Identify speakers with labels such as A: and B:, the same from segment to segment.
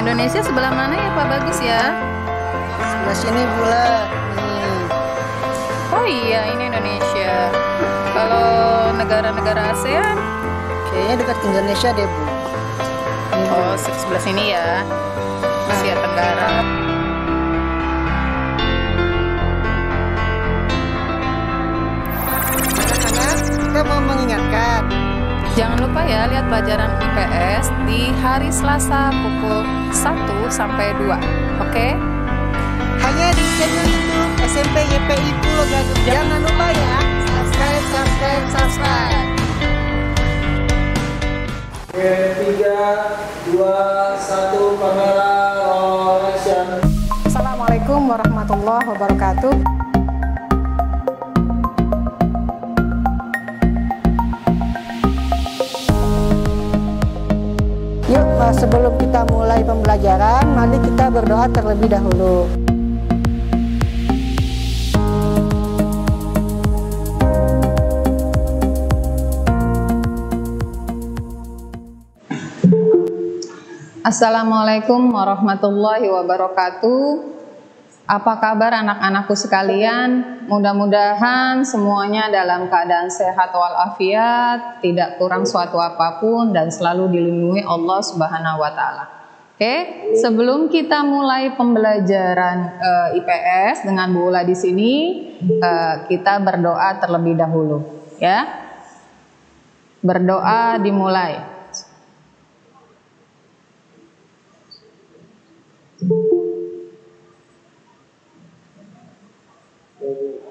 A: Indonesia sebelah mana ya Pak Bagus ya?
B: Sebelah sini pula. Nih.
A: Oh iya, ini Indonesia. Kalau negara-negara ASEAN,
B: Kayaknya dekat Indonesia deh, Bu. Ini, Bu.
A: oh se- sebelah sini ya. Asia Tenggara.
B: Anak-anak, kita mau mengingatkan
A: Jangan lupa ya lihat pelajaran IPS di hari Selasa pukul 1 sampai 2. Oke?
B: hanya di channel YouTube SMP YPI Pulau Gadung. Jangan lupa ya, subscribe, subscribe, subscribe.
C: Oke, tiga, dua, satu, kamera, roll action.
B: Assalamualaikum warahmatullahi wabarakatuh. Sebelum kita mulai pembelajaran, mari kita berdoa terlebih dahulu.
A: Assalamualaikum warahmatullahi wabarakatuh. Apa kabar anak-anakku sekalian? Mudah-mudahan semuanya dalam keadaan sehat walafiat, tidak kurang suatu apa pun dan selalu dilindungi Allah Subhanahu wa taala. Oke, sebelum kita mulai pembelajaran eh, IPS dengan Bu Ula di sini, eh, kita berdoa terlebih dahulu, ya. Berdoa dimulai.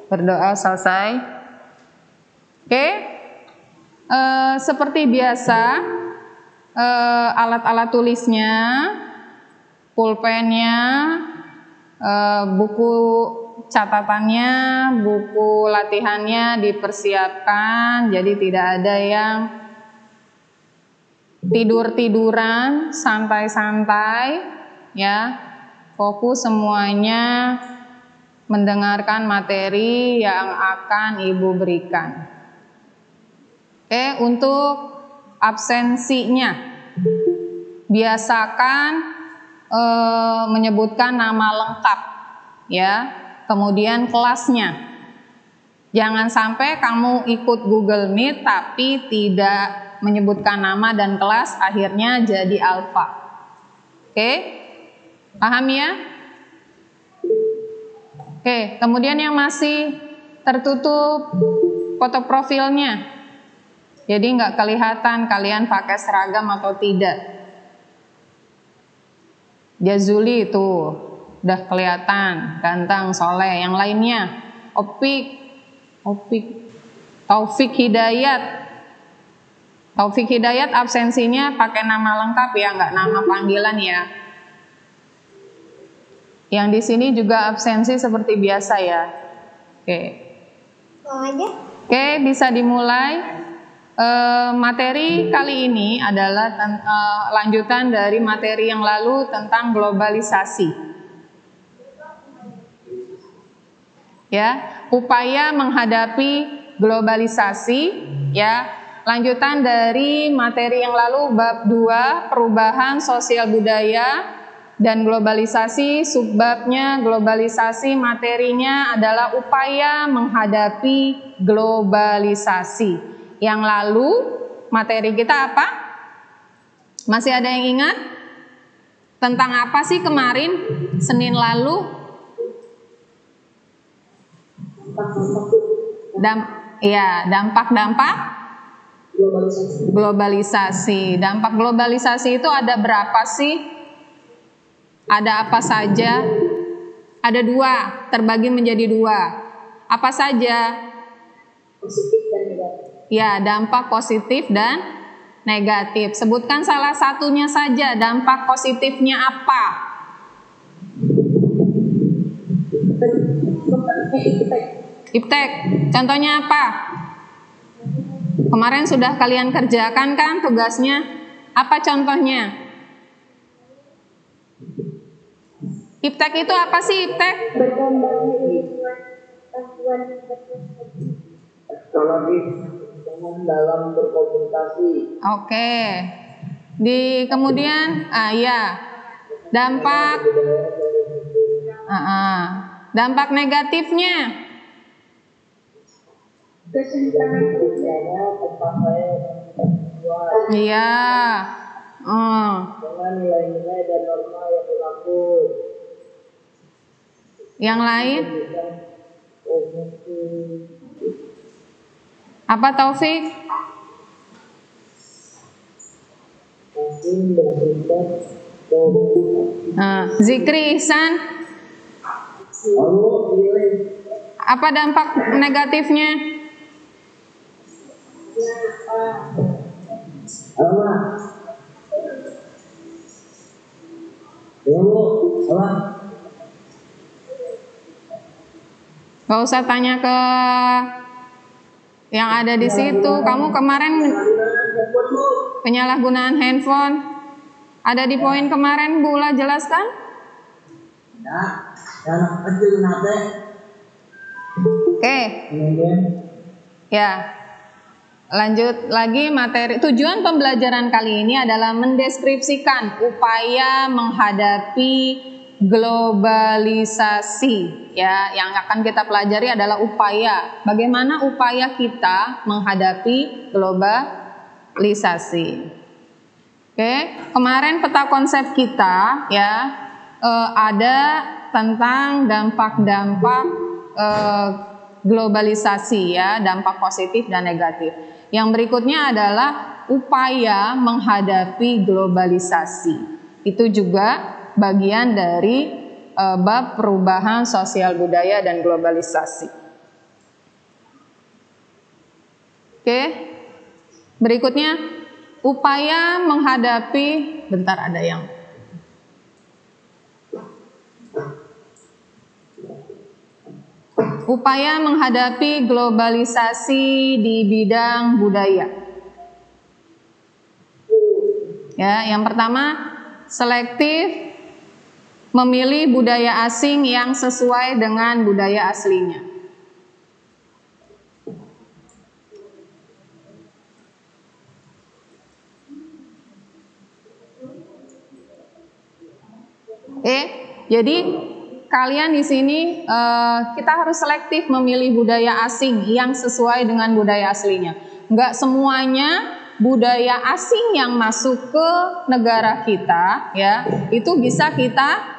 A: Berdoa selesai. Oke. Eh, seperti biasa, eh, alat-alat tulisnya, pulpennya, eh, buku catatannya, buku latihannya dipersiapkan. Jadi tidak ada yang tidur-tiduran, santai-santai, ya. Fokus semuanya mendengarkan materi yang akan Ibu berikan. Oke, untuk absensinya biasakan eh, menyebutkan nama lengkap ya, kemudian kelasnya. Jangan sampai kamu ikut Google Meet tapi tidak menyebutkan nama dan kelas akhirnya jadi alfa. Oke? Paham ya? Oke, kemudian yang masih tertutup foto profilnya. Jadi nggak kelihatan kalian pakai seragam atau tidak. Jazuli itu udah kelihatan, ganteng, soleh. Yang lainnya, Opik, Opik, Taufik Hidayat. Taufik Hidayat absensinya pakai nama lengkap ya, nggak nama panggilan ya. Yang di sini juga absensi seperti biasa ya. Oke. Oke, bisa dimulai. Eh, materi kali ini adalah ten- eh, lanjutan dari materi yang lalu tentang globalisasi. Ya, upaya menghadapi globalisasi ya. Lanjutan dari materi yang lalu bab 2 perubahan sosial budaya dan globalisasi subbabnya globalisasi materinya adalah upaya menghadapi globalisasi. Yang lalu materi kita apa? Masih ada yang ingat? Tentang apa sih kemarin Senin lalu? Dam ya, dampak-dampak globalisasi. Dampak globalisasi itu ada berapa sih? Ada apa saja? Ada dua, terbagi menjadi dua. Apa saja? Ya, dampak positif dan negatif. Sebutkan salah satunya saja, dampak positifnya apa? Iptek, contohnya apa? Kemarin sudah kalian kerjakan kan tugasnya? Apa contohnya? Iptek itu apa sih Iptek?
C: Teknologi dalam berkomunikasi.
A: Oke. Di kemudian, ah ya, Dampak Ah, ah. dampak negatifnya iya Hmm.
C: dengan nilai-nilai dan norma yang berlaku.
A: Yang lain? Apa Taufik? Nah, Zikri Ihsan?
C: Allah nilai
A: apa dampak negatifnya?
C: Apa? Ya bu, apa?
A: Gak usah tanya ke yang ada di situ. Kamu kemarin penyalahgunaan handphone ada di poin kemarin Bula jelaskan?
C: Ya.
A: Oke,
C: Kemudian
A: ya. Lanjut lagi materi. Tujuan pembelajaran kali ini adalah mendeskripsikan upaya menghadapi globalisasi ya yang akan kita pelajari adalah upaya bagaimana upaya kita menghadapi globalisasi. Oke, kemarin peta konsep kita ya eh, ada tentang dampak-dampak eh, globalisasi ya, dampak positif dan negatif. Yang berikutnya adalah upaya menghadapi globalisasi. Itu juga bagian dari eh, bab perubahan sosial budaya dan globalisasi. Oke. Berikutnya upaya menghadapi bentar ada yang upaya menghadapi globalisasi di bidang budaya. Ya, yang pertama selektif memilih budaya asing yang sesuai dengan budaya aslinya. Oke, jadi kalian di sini eh, kita harus selektif memilih budaya asing yang sesuai dengan budaya aslinya. Enggak semuanya budaya asing yang masuk ke negara kita ya itu bisa kita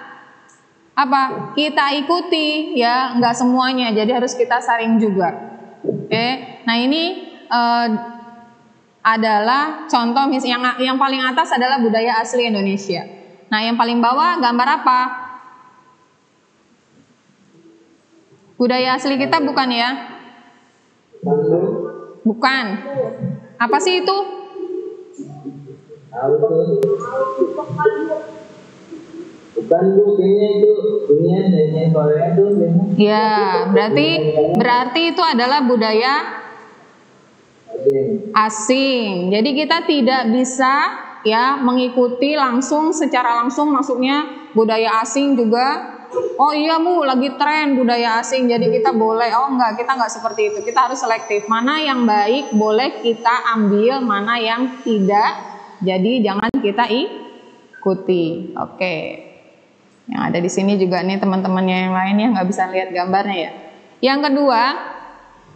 A: apa? Kita ikuti ya. Enggak semuanya. Jadi harus kita saring juga. Oke. Nah ini eh, adalah contoh mis yang yang paling atas adalah budaya asli Indonesia. Nah yang paling bawah gambar apa? Budaya asli kita bukan ya? Bukan. Apa sih itu.
C: Bukan kayaknya.
A: ya berarti berarti itu adalah budaya asing. Jadi kita tidak bisa ya mengikuti langsung secara langsung maksudnya budaya asing juga oh iya bu lagi tren budaya asing jadi kita boleh. Oh enggak kita enggak seperti itu. Kita harus selektif. Mana yang baik boleh kita ambil mana yang tidak. Jadi jangan kita ikuti. Oke yang ada di sini juga nih teman-temannya yang lainnya nggak bisa lihat gambarnya ya yang kedua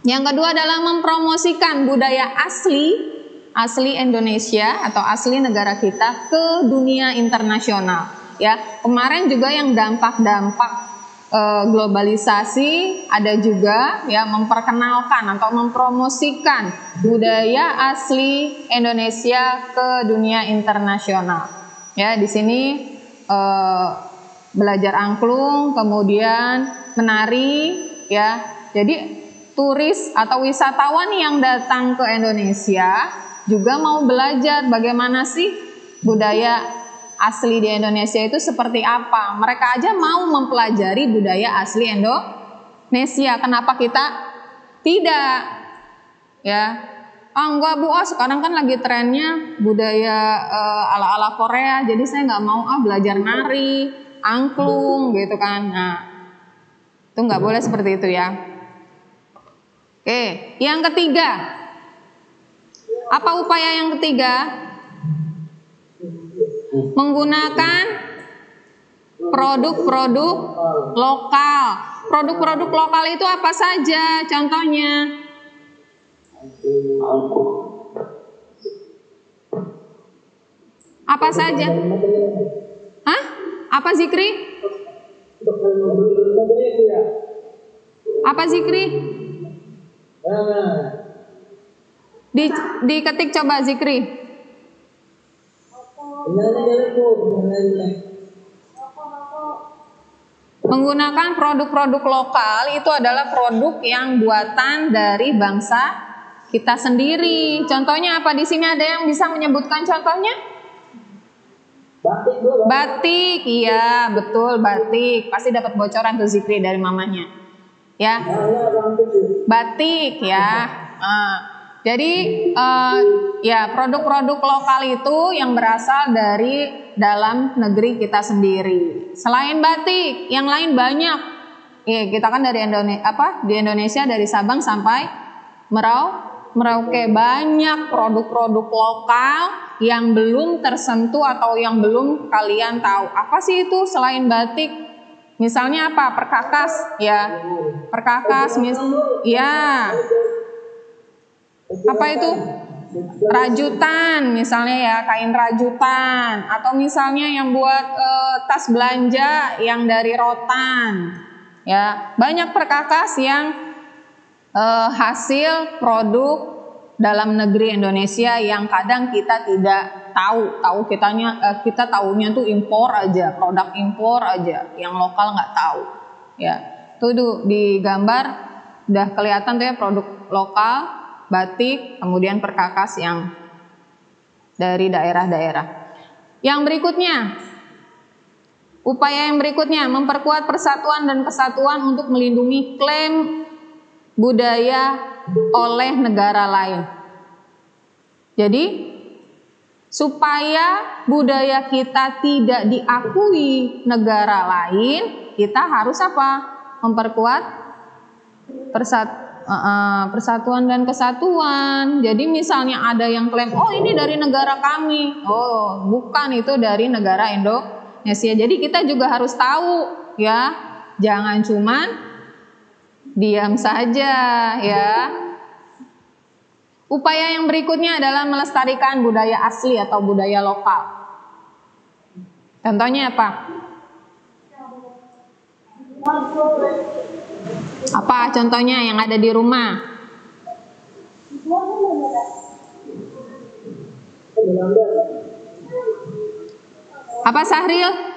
A: yang kedua adalah mempromosikan budaya asli asli Indonesia atau asli negara kita ke dunia internasional. Ya, kemarin juga yang dampak-dampak e, globalisasi ada juga ya memperkenalkan atau mempromosikan budaya asli Indonesia ke dunia internasional. Ya, di sini e, belajar angklung, kemudian menari ya. Jadi turis atau wisatawan yang datang ke Indonesia juga mau belajar bagaimana sih budaya asli di Indonesia itu seperti apa. Mereka aja mau mempelajari budaya asli Indonesia. Kenapa kita tidak? Ya, ah enggak bu, oh sekarang kan lagi trennya budaya eh, ala-ala Korea, jadi saya nggak mau ah belajar nari, angklung gitu kan. Nah, itu nggak boleh seperti itu ya. Oke, yang ketiga, apa upaya yang ketiga? Menggunakan Produk-produk lokal. Produk-produk lokal itu apa saja? Contohnya? Apa saja? Hah? Apa Zikri? Apa Zikri? Di, diketik coba Zikri. Menggunakan produk-produk lokal itu adalah produk yang buatan dari bangsa kita sendiri. Contohnya apa? Di sini ada yang bisa menyebutkan contohnya?
C: Batik
A: iya betul batik. Pasti dapat bocoran tuh Zikri dari mamanya. Ya, batik ya. Nah, jadi eh, ya produk-produk lokal itu yang berasal dari dalam negeri kita sendiri. Selain batik, yang lain banyak. Iya, kita kan dari Indonesia apa? Di Indonesia dari Sabang sampai Merau Merauke banyak produk-produk lokal yang belum tersentuh atau yang belum kalian tahu. Apa sih itu selain batik? Misalnya apa? Perkakas, ya. Perkakas, mis ya. Apa itu? Rajutan, misalnya ya, kain rajutan atau misalnya yang buat eh, tas belanja yang dari rotan. Ya, banyak perkakas yang eh, hasil produk dalam negeri Indonesia yang kadang kita tidak tahu. Tahu kitanya eh, kita tahunya tuh impor aja produk impor aja. Yang lokal nggak tahu. Ya tuh tuh di gambar. Udah kelihatan tuh ya produk lokal batik kemudian perkakas yang dari daerah-daerah. Yang berikutnya upaya yang berikutnya memperkuat persatuan dan kesatuan untuk melindungi klaim budaya oleh negara lain. Jadi, supaya budaya kita tidak diakui negara lain, kita harus apa? Memperkuat persat, uh, persatuan dan kesatuan. Jadi, misalnya ada yang klaim, "Oh, ini dari negara kami." Oh, bukan itu dari negara Indonesia. Jadi, kita juga harus tahu ya, jangan cuman diam saja ya. Upaya yang berikutnya adalah melestarikan budaya asli atau budaya lokal. Contohnya apa? Apa contohnya yang ada di rumah? Apa Sahril?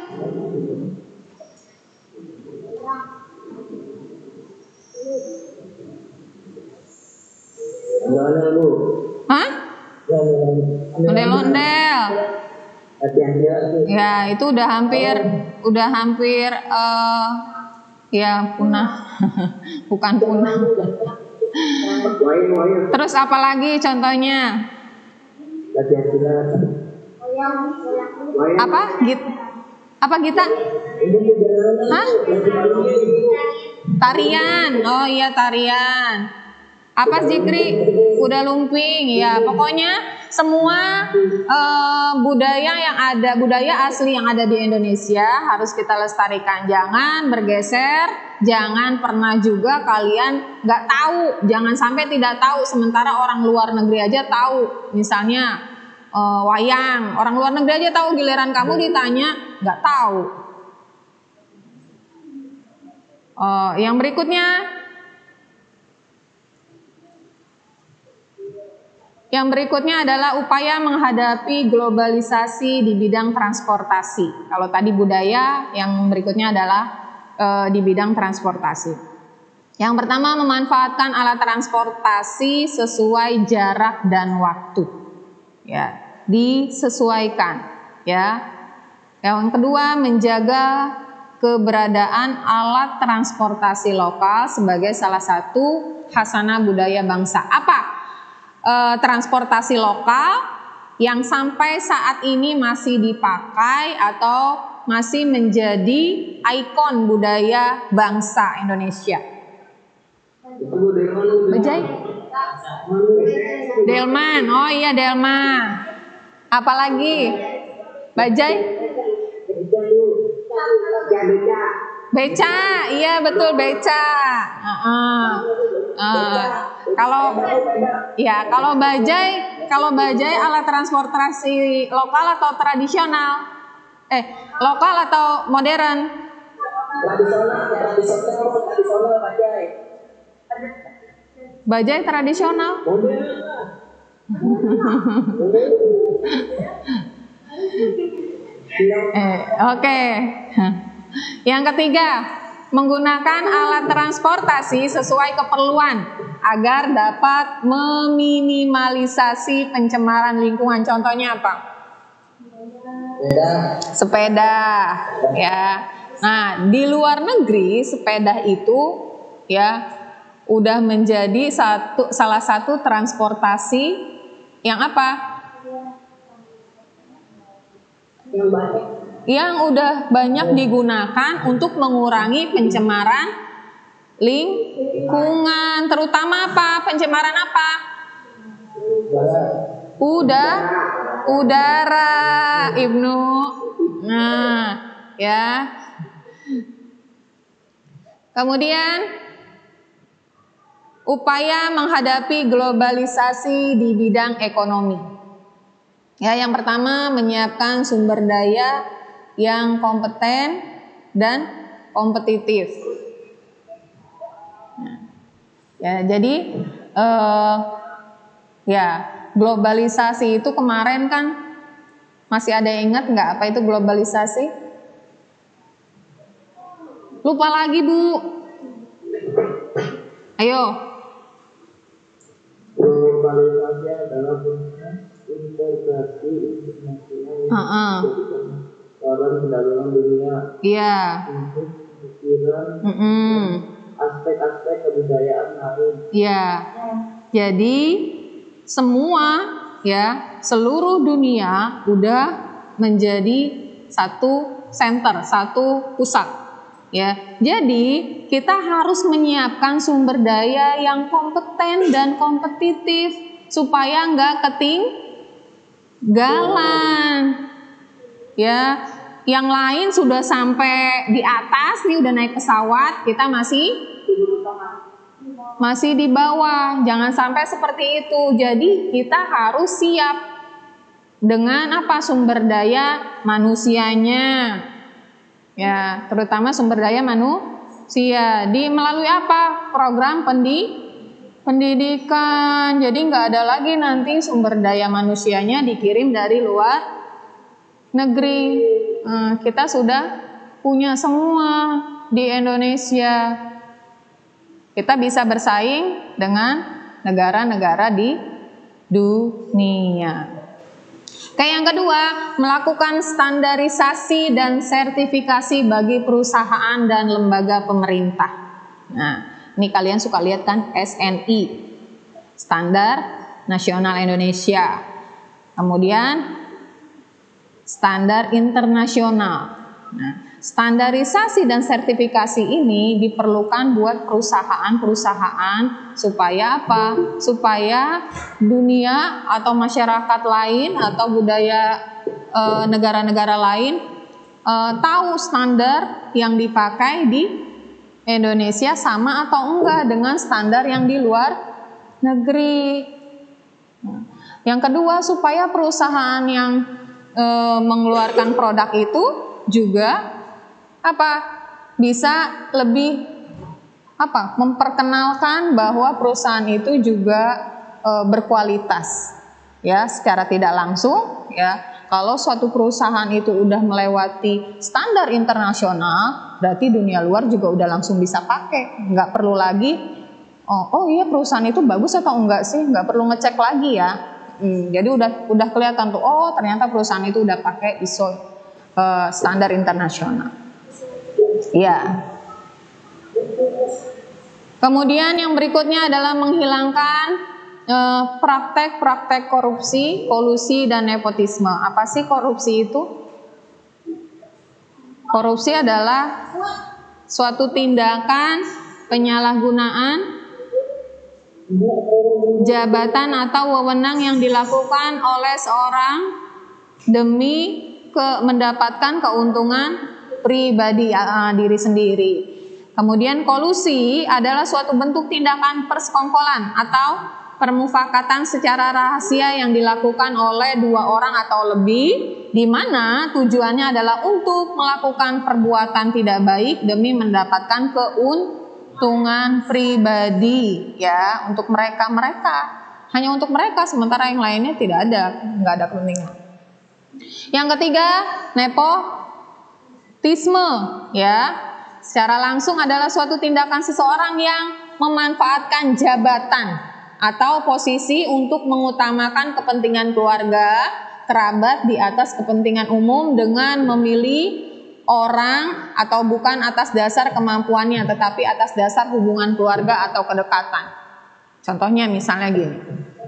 A: Hah? Ondel-ondel. Ya, itu udah hampir udah hampir eh ya punah. Bukan punah. Terus apa lagi contohnya? Apa? Git apa
C: jalanan.
A: Hah? Tarian. Oh iya tarian. Apa Zikri? Udah lumping. Ya, pokoknya semua eh, budaya yang ada, budaya asli yang ada di Indonesia harus kita lestarikan. Jangan bergeser, jangan pernah juga kalian nggak tahu, jangan sampai tidak tahu sementara orang luar negeri aja tahu. Misalnya eh, wayang, orang luar negeri aja tahu giliran kamu ditanya nggak tahu. Eh, yang berikutnya Yang berikutnya adalah upaya menghadapi globalisasi di bidang transportasi. Kalau tadi budaya, yang berikutnya adalah e, di bidang transportasi. Yang pertama memanfaatkan alat transportasi sesuai jarak dan waktu. Ya, disesuaikan, ya. Yang kedua menjaga keberadaan alat transportasi lokal sebagai salah satu hasanah budaya bangsa. Apa? Eh, transportasi lokal yang sampai saat ini masih dipakai atau masih menjadi ikon budaya bangsa Indonesia. Bajai? Delman, oh iya Delman. Apalagi? Bajai? Beca, iya betul beca. Uh-uh. Uh, kalau ya kalau bajai, kalau bajai alat transportasi lokal atau tradisional? Eh, lokal atau modern? Bajai tradisional. eh, oke. Okay. Yang ketiga, menggunakan alat transportasi sesuai keperluan agar dapat meminimalisasi pencemaran lingkungan. Contohnya apa?
C: Sepeda.
A: Sepeda, ya. Nah, di luar negeri sepeda itu ya udah menjadi satu salah satu transportasi yang apa?
C: Yang banyak.
A: Yang udah banyak digunakan untuk mengurangi pencemaran lingkungan, terutama apa? Pencemaran apa? Udah, udara, Ibnu. Nah, ya. Kemudian upaya menghadapi globalisasi di bidang ekonomi. Ya, yang pertama menyiapkan sumber daya yang kompeten dan kompetitif. Nah, ya, jadi eh, ya globalisasi itu kemarin kan masih ada yang ingat nggak apa itu globalisasi? Lupa lagi bu. Ayo.
C: Globalisasi adalah bentuk integrasi internasional yang
A: Heeh.
C: Dalam perdagangan dunia
A: Iya.
C: untuk pikiran
A: Mm-mm.
C: aspek-aspek kebudayaan lain.
A: Iya. Jadi semua ya seluruh dunia udah menjadi satu center, satu pusat. Ya, jadi kita harus menyiapkan sumber daya yang kompeten dan kompetitif supaya nggak ketinggalan. Ya, yang lain sudah sampai di atas nih udah naik pesawat, kita masih masih di bawah. Jangan sampai seperti itu. Jadi kita harus siap dengan apa sumber daya manusianya. Ya, terutama sumber daya manusia. Di melalui apa? Program pendi pendidikan. Jadi nggak ada lagi nanti sumber daya manusianya dikirim dari luar negeri. Nah, kita sudah punya semua di Indonesia. Kita bisa bersaing dengan negara-negara di dunia. Kayak yang kedua, melakukan standarisasi dan sertifikasi bagi perusahaan dan lembaga pemerintah. Nah, ini kalian suka lihat kan SNI, Standar Nasional Indonesia. Kemudian standar internasional. Nah, standarisasi dan sertifikasi ini diperlukan buat perusahaan-perusahaan supaya apa? Supaya dunia atau masyarakat lain atau budaya eh, negara-negara lain eh, tahu standar yang dipakai di Indonesia sama atau enggak dengan standar yang di luar negeri. Nah, Yang kedua supaya perusahaan yang e, mengeluarkan produk itu juga apa bisa lebih apa memperkenalkan bahwa perusahaan itu juga e, berkualitas ya secara tidak langsung ya. Kalau suatu perusahaan itu udah melewati standar internasional berarti dunia luar juga udah langsung bisa pakai. Nggak perlu lagi oh oh iya perusahaan itu bagus atau enggak sih? Nggak perlu ngecek lagi ya Hmm, jadi udah udah kelihatan tuh oh ternyata perusahaan itu udah pakai ISO eh, standar internasional. Ya. Kemudian yang berikutnya adalah menghilangkan eh, praktek-praktek korupsi, kolusi dan nepotisme. Apa sih korupsi itu? Korupsi adalah suatu tindakan penyalahgunaan jabatan atau wewenang yang dilakukan oleh seorang demi ke mendapatkan keuntungan pribadi uh, diri sendiri. Kemudian kolusi adalah suatu bentuk tindakan persekongkolan atau permufakatan secara rahasia yang dilakukan oleh dua orang atau lebih di mana tujuannya adalah untuk melakukan perbuatan tidak baik demi mendapatkan keuntungan pribadi ya untuk mereka-mereka. Hanya untuk mereka sementara yang lainnya tidak ada nggak ada kepentingan. Yang ketiga nepotisme ya. Secara langsung adalah suatu tindakan seseorang yang memanfaatkan jabatan atau posisi untuk mengutamakan kepentingan keluarga, kerabat di atas kepentingan umum dengan memilih orang atau bukan atas dasar kemampuannya tetapi atas dasar hubungan keluarga atau kedekatan. Contohnya misalnya gini,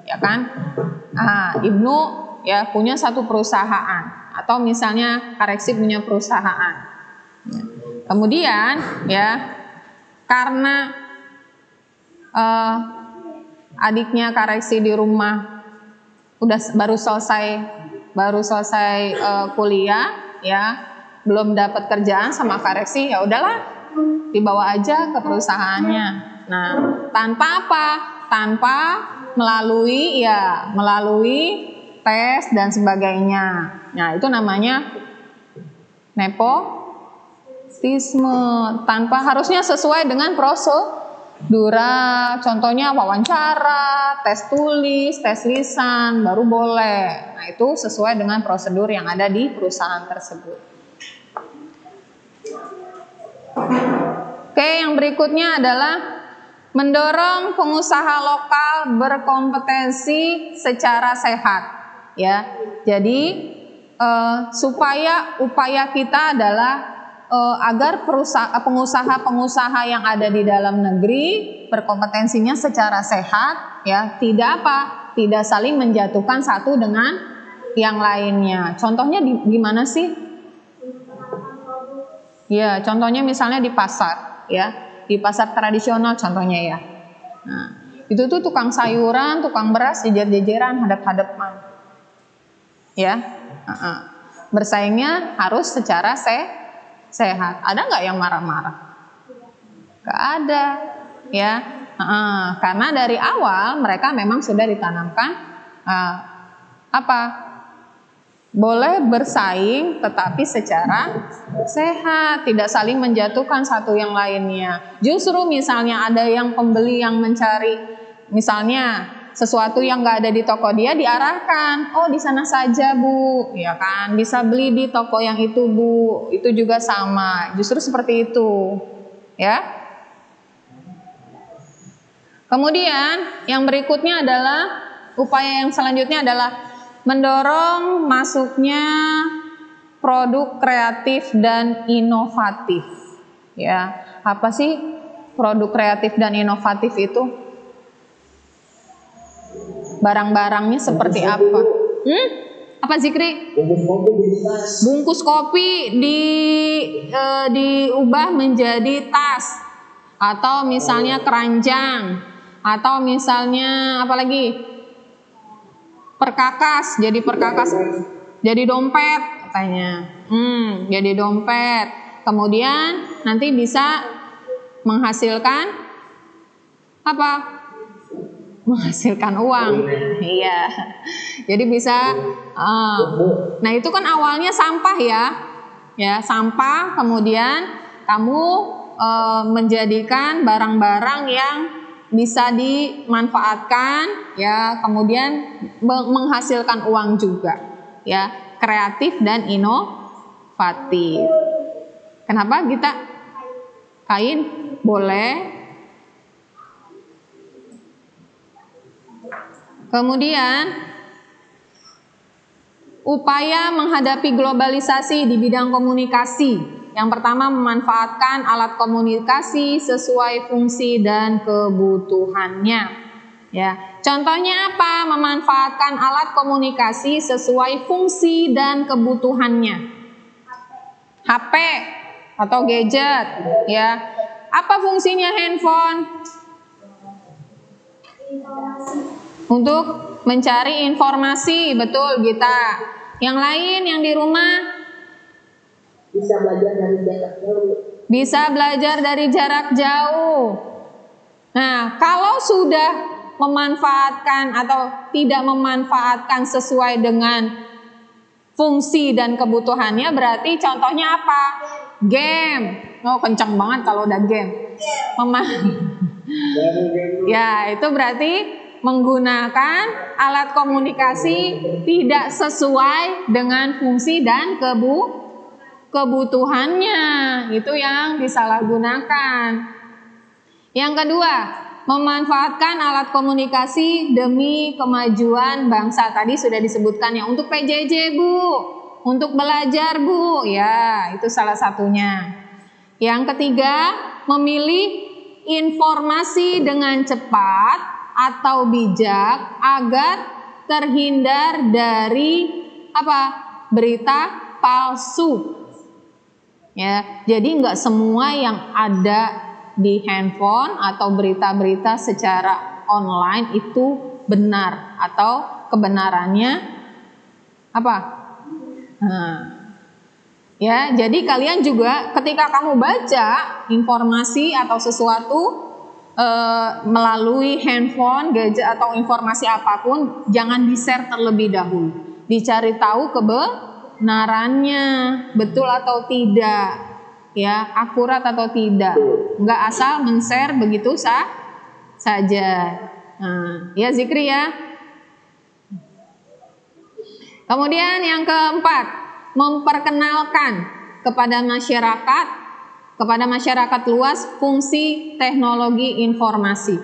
A: ya kan? Ah, Ibnu ya punya satu perusahaan atau misalnya Kareksi punya perusahaan. Kemudian ya karena uh, adiknya Kareksi di rumah udah baru selesai baru selesai uh, kuliah ya belum dapat kerjaan sama Kareksi ya udahlah dibawa aja ke perusahaannya. Nah tanpa apa? Tanpa melalui ya melalui tes dan sebagainya. Nah itu namanya nepo nepotisme tanpa harusnya sesuai dengan prosedur. Contohnya wawancara, tes tulis, tes lisan baru boleh. Nah, itu sesuai dengan prosedur yang ada di perusahaan tersebut. Oke, yang berikutnya adalah mendorong pengusaha lokal berkompetensi secara sehat ya. Jadi eh, supaya upaya kita adalah uh, agar pengusaha-pengusaha yang ada di dalam negeri berkompetensinya secara sehat ya. Tidak apa tidak saling menjatuhkan satu dengan yang lainnya. Contohnya di gimana sih ya contohnya misalnya di pasar ya di pasar tradisional contohnya ya nah itu tuh tukang sayuran tukang beras jejer-jejeran hadap-hadapan ya uh -uh. bersaingnya harus secara sehat sehat. Ada nggak yang marah-marah? Gak ada, ya. Uh, karena dari awal mereka memang sudah ditanamkan uh, apa? Boleh bersaing, tetapi secara sehat, tidak saling menjatuhkan satu yang lainnya. Justru misalnya ada yang pembeli yang mencari, misalnya sesuatu yang nggak ada di toko dia diarahkan. Oh di sana saja bu. Ya kan bisa beli di toko yang itu bu. Itu juga sama. Justru seperti itu ya. Kemudian yang berikutnya adalah upaya yang selanjutnya adalah mendorong masuknya produk kreatif dan inovatif ya apa sih produk kreatif dan inovatif itu barang-barangnya seperti apa? Hmm? Apa Zikri? Bungkus kopi di e, diubah menjadi tas atau misalnya keranjang atau misalnya apa lagi? Perkakas jadi perkakas jadi dompet katanya. Hmm, jadi dompet. Kemudian nanti bisa menghasilkan apa? menghasilkan uang. Iya. Jadi bisa uh, nah itu kan awalnya sampah ya. Ya, sampah kemudian kamu uh, menjadikan barang-barang yang bisa dimanfaatkan ya, kemudian menghasilkan uang juga. Ya, kreatif dan inovatif. Kenapa kita kain boleh Kemudian upaya menghadapi globalisasi di bidang komunikasi. Yang pertama memanfaatkan alat komunikasi sesuai fungsi dan kebutuhannya. Ya, contohnya apa? Memanfaatkan alat komunikasi sesuai fungsi dan kebutuhannya. HP atau gadget, ya. Apa fungsinya handphone? untuk mencari informasi betul kita yang lain yang di rumah
D: bisa belajar dari jarak jauh.
A: Bisa belajar dari jarak jauh. Nah, kalau sudah memanfaatkan atau tidak memanfaatkan sesuai dengan fungsi dan kebutuhannya berarti contohnya apa? Game. Oh, kencang banget kalau udah game. Mema ya, itu berarti menggunakan alat komunikasi tidak sesuai dengan fungsi dan kebu kebutuhannya. Itu yang disalahgunakan. Yang kedua, memanfaatkan alat komunikasi demi kemajuan bangsa. Tadi sudah disebutkan ya untuk PJJ, Bu. Untuk belajar, Bu. Ya, itu salah satunya. Yang ketiga, memilih informasi dengan cepat atau bijak agar terhindar dari apa? berita palsu. Ya, jadi nggak semua yang ada di handphone atau berita-berita secara online itu benar atau kebenarannya apa? Nah, ya, jadi kalian juga ketika kamu baca informasi atau sesuatu e, melalui handphone, gadget atau informasi apa pun, jangan di-share terlebih dahulu. Dicari tahu kebenarannya, betul atau tidak ya akurat atau tidak. Nggak asal men-share begitu sah saja. Nah, ya zikri ya. Kemudian yang keempat memperkenalkan kepada masyarakat kepada masyarakat luas fungsi teknologi informasi.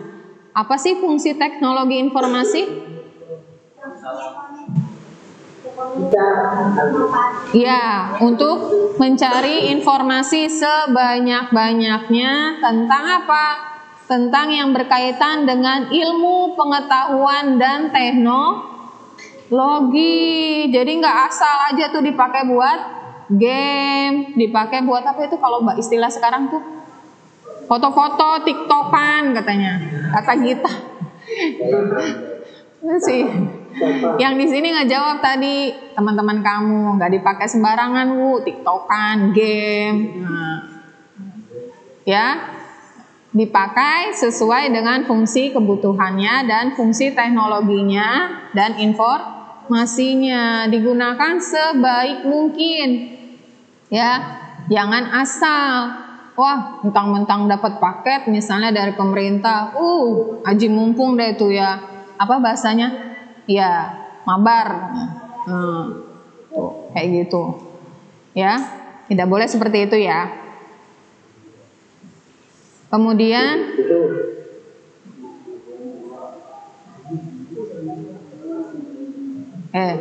A: Apa sih fungsi teknologi informasi Ya, untuk mencari informasi sebanyak-banyaknya tentang apa? Tentang yang berkaitan dengan ilmu, pengetahuan, dan teknologi. Jadi nggak asal aja tuh dipakai buat game, dipakai buat apa itu kalau mbak istilah sekarang tuh foto-foto, tiktokan katanya, kata kita. sih yang di sini nggak jawab tadi teman-teman kamu nggak dipakai sembarangan bu. Tiktokan game. Nah, ya. Dipakai sesuai dengan fungsi kebutuhannya dan fungsi teknologinya dan informasinya. Digunakan sebaik mungkin. Ya. Jangan asal. Wah mentang-mentang dapat paket misalnya dari pemerintah. Uh aji mumpung deh itu ya. Apa bahasanya ya mabar. Hmm, tuh kayak gitu. Ya tidak boleh seperti itu ya. Kemudian eh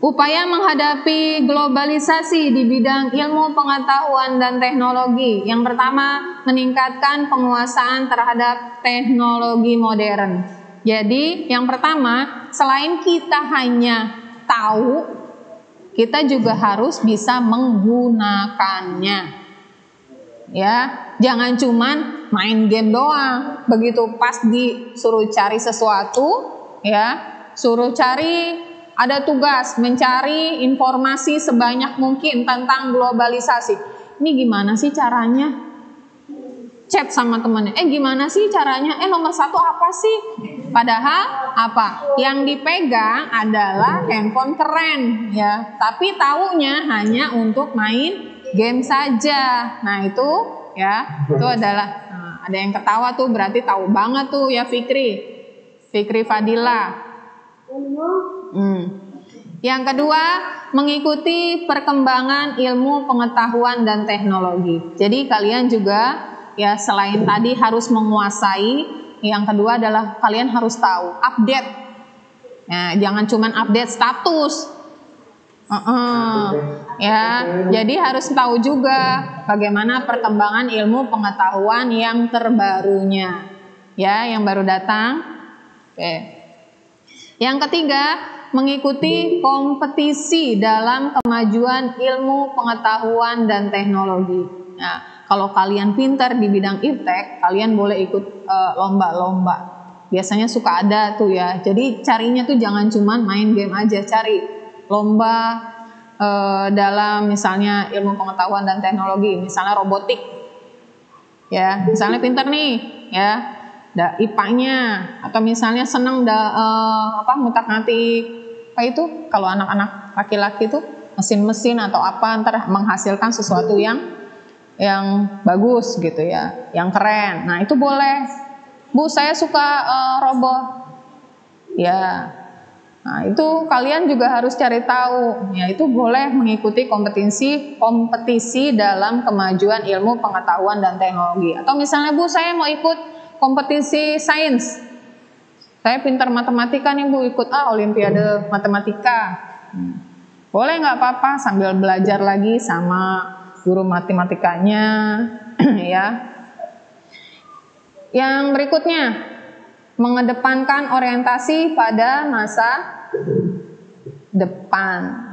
A: upaya menghadapi globalisasi di bidang ilmu pengetahuan dan teknologi. Yang pertama meningkatkan penguasaan terhadap teknologi modern jadi yang pertama, selain kita hanya tahu, kita juga harus bisa menggunakannya. Ya, jangan cuman main game doang. Begitu pas disuruh cari sesuatu, ya, suruh cari ada tugas mencari informasi sebanyak mungkin tentang globalisasi. Ini gimana sih caranya? Chat sama temennya, eh gimana sih caranya? Eh nomor satu apa sih? Padahal apa? Yang dipegang adalah handphone keren ya, tapi taunya hanya untuk main game saja. Nah itu ya, itu adalah nah, ada yang ketawa tuh berarti tahu banget tuh ya Fikri, Fikri Fadila. Hmm. Yang kedua, mengikuti perkembangan ilmu pengetahuan dan teknologi. Jadi kalian juga ya selain tadi harus menguasai yang kedua adalah kalian harus tahu update. Ya jangan cuman update status. Uh -uh. ya jadi harus tahu juga bagaimana perkembangan ilmu pengetahuan yang terbarunya. Ya yang baru datang. Oke. Yang ketiga mengikuti kompetisi dalam kemajuan ilmu pengetahuan dan teknologi. Nah kalau kalian pintar di bidang iptek, kalian boleh ikut eh, lomba-lomba. Uh, Biasanya suka ada tuh ya. Jadi carinya tuh jangan cuma main game aja, cari lomba eh, dalam misalnya ilmu pengetahuan dan teknologi, misalnya robotik, ya, misalnya pinter nih, ya, da IPA-nya, atau misalnya seneng da, eh, apa ngutak ngatik, apa itu kalau anak-anak laki-laki itu mesin-mesin atau apa ntar menghasilkan sesuatu yang yang bagus gitu ya, yang keren. Nah itu boleh. Bu saya suka eh, robot. Ya, Nah, itu kalian juga harus cari tahu. Ya, itu boleh mengikuti kompetisi kompetisi dalam kemajuan ilmu pengetahuan dan teknologi. Atau misalnya, Bu, saya mau ikut kompetisi sains. Saya pintar matematika nih, Bu, ikut ah olimpiade matematika. Hmm. Boleh nggak apa-apa sambil belajar lagi sama guru matematikanya, ya. Yang berikutnya, mengedepankan orientasi pada masa depan.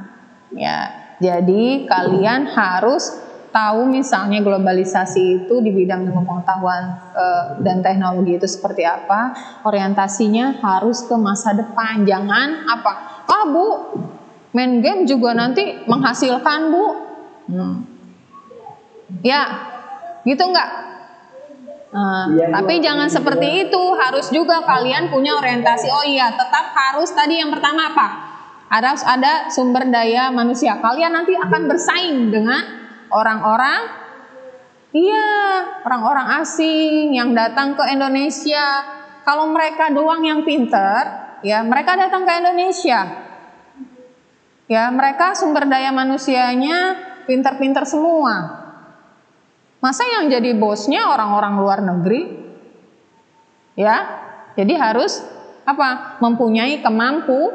A: Ya, jadi kalian harus tahu misalnya globalisasi itu di bidang ilmu pengetahuan e, dan teknologi itu seperti apa, orientasinya harus ke masa depan. Jangan apa? Ah, Bu, main game juga nanti menghasilkan, Bu. Hmm. Ya, gitu enggak? Nah,
C: Iya,
A: tapi
C: iya.
A: jangan seperti itu, harus juga kalian punya orientasi. Oh iya, tetap harus tadi yang pertama apa? Harus ada sumber daya manusia. Kalian nanti akan bersaing dengan orang-orang, iya, orang-orang asing yang datang ke Indonesia. Kalau mereka doang yang pinter, ya mereka datang ke Indonesia. Ya, mereka sumber daya manusianya pinter-pinter semua. Masa yang jadi bosnya orang-orang luar negeri? Ya, jadi harus apa? Mempunyai kemampu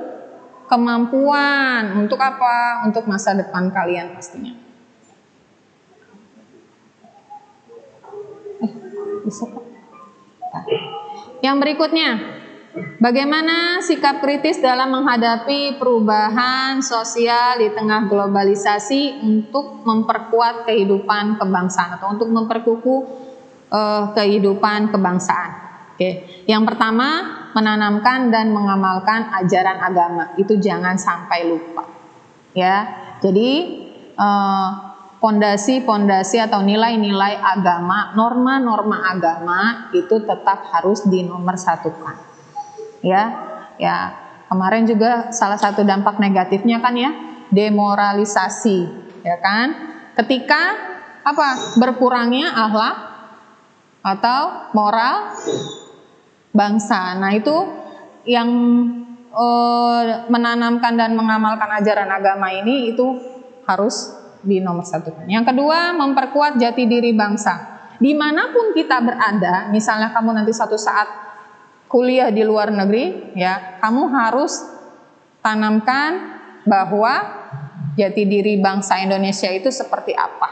A: kemampuan untuk apa? Untuk masa depan kalian pastinya. Eh, bisa. Yang berikutnya, bagaimana sikap kritis dalam menghadapi perubahan sosial di tengah globalisasi untuk memperkuat kehidupan kebangsaan atau untuk memperkukuh eh, kehidupan kebangsaan. Oke, yang pertama menanamkan dan mengamalkan ajaran agama itu jangan sampai lupa. Ya, jadi eh, pondasi-pondasi atau nilai-nilai agama, norma-norma agama itu tetap harus dinomorsatukan. Ya, ya. Kemarin juga salah satu dampak negatifnya kan ya, demoralisasi, ya kan? Ketika apa? Berkurangnya akhlak atau moral bangsa. Nah, itu yang eh, menanamkan dan mengamalkan ajaran agama ini itu harus dinomorsatukan. Yang kedua, memperkuat jati diri bangsa. Di mana pun kita berada, misalnya kamu nanti satu saat kuliah di luar negeri, ya, kamu harus tanamkan bahwa jati diri bangsa Indonesia itu seperti apa.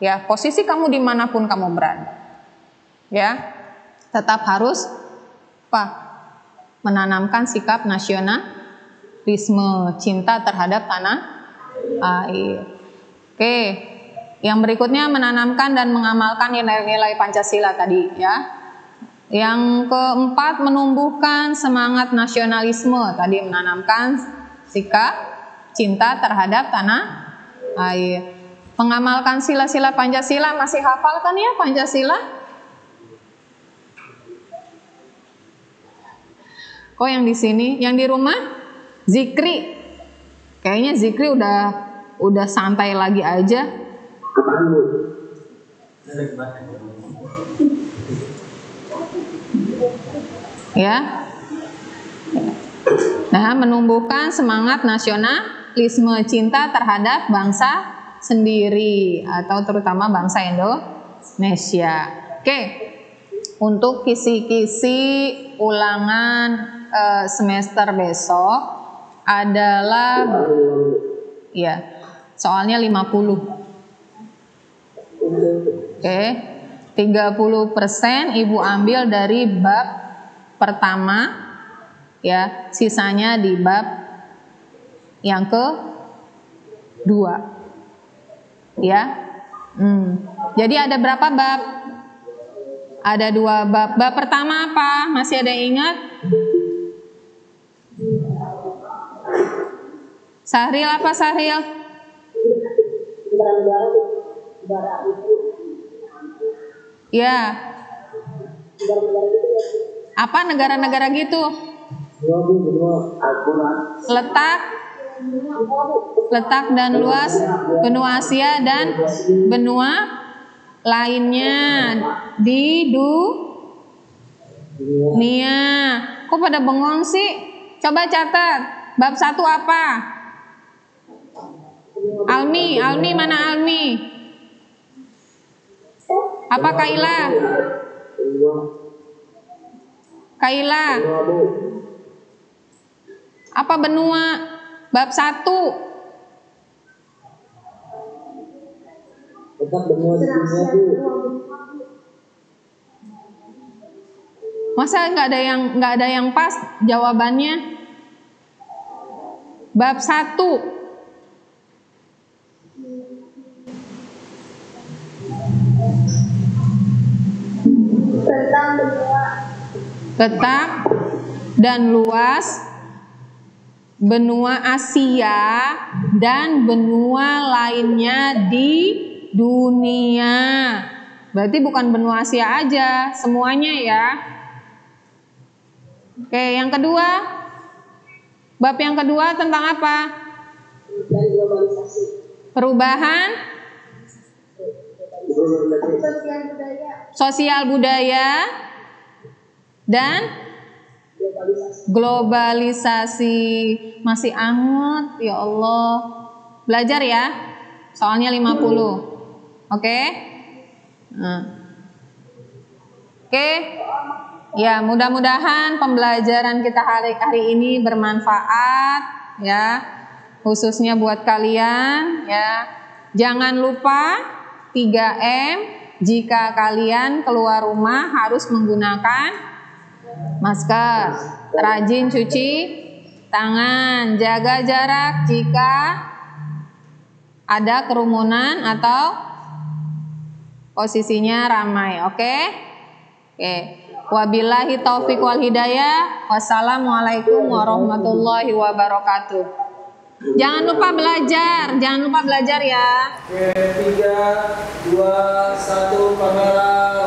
A: Ya, posisi kamu di mana pun kamu berada, ya, tetap harus apa? Menanamkan sikap nasionalisme, cinta terhadap tanah air. Oke, yang berikutnya menanamkan dan mengamalkan nilai-nilai Pancasila tadi ya. Yang keempat menumbuhkan semangat nasionalisme tadi menanamkan sikap cinta terhadap tanah air. Mengamalkan sila-sila Pancasila masih hafal kan ya Pancasila? Kok yang di sini, yang di rumah zikri. Kayaknya zikri udah udah santai lagi aja. Ya. Nah, menumbuhkan semangat nasionalisme cinta terhadap bangsa sendiri atau terutama bangsa Indonesia. Oke. Untuk kisi-kisi ulangan eh, semester besok adalah ya, soalnya 50. Oke. 30% Ibu ambil dari bab pertama ya, sisanya di bab yang ke dua. Ya. Hmm. Jadi ada berapa bab? Ada dua bab. Bab pertama apa? Masih ada yang ingat? Sahril apa Sahril? ya apa negara-negara gitu? Letak letak dan luas benua Asia dan benua lainnya di dunia. Kok pada bengong sih? Coba catat. Bab satu apa? Almi, Almi mana Almi? Apa Kaila? Kaila. Apa benua? Bab satu? Masa nggak ada yang nggak ada yang pas jawabannya? Bab satu? Letak dan luas benua Asia dan benua lainnya di dunia. Berarti bukan benua Asia aja, semuanya ya. Oke, yang kedua. Bab yang kedua tentang apa? Perubahan
D: sosial budaya
A: sosial budaya dan
D: globalisasi
A: masih anget ya Allah. Belajar ya soalnya 50 oke? Nah. oke? Ya mudah-mudahan pembelajaran kita hari hari ini bermanfaat ya. Khususnya buat kalian ya. Jangan lupa 3M jika kalian keluar rumah harus menggunakan masker, rajin cuci tangan, jaga jarak jika ada kerumunan atau posisinya ramai, oke? Oke. Wabillahi taufik wal hidayah. Wassalamualaikum warahmatullahi wabarakatuh. Jangan lupa belajar, jangan lupa belajar ya.
C: Oke, tiga, dua, satu, kamera,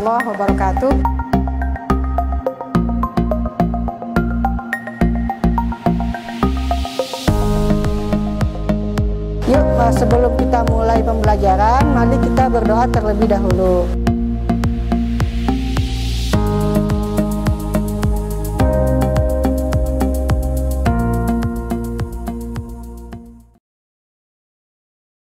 B: warahmatullahi wabarakatuh. Yuk, eh, sebelum kita mulai pembelajaran, mari kita berdoa terlebih dahulu.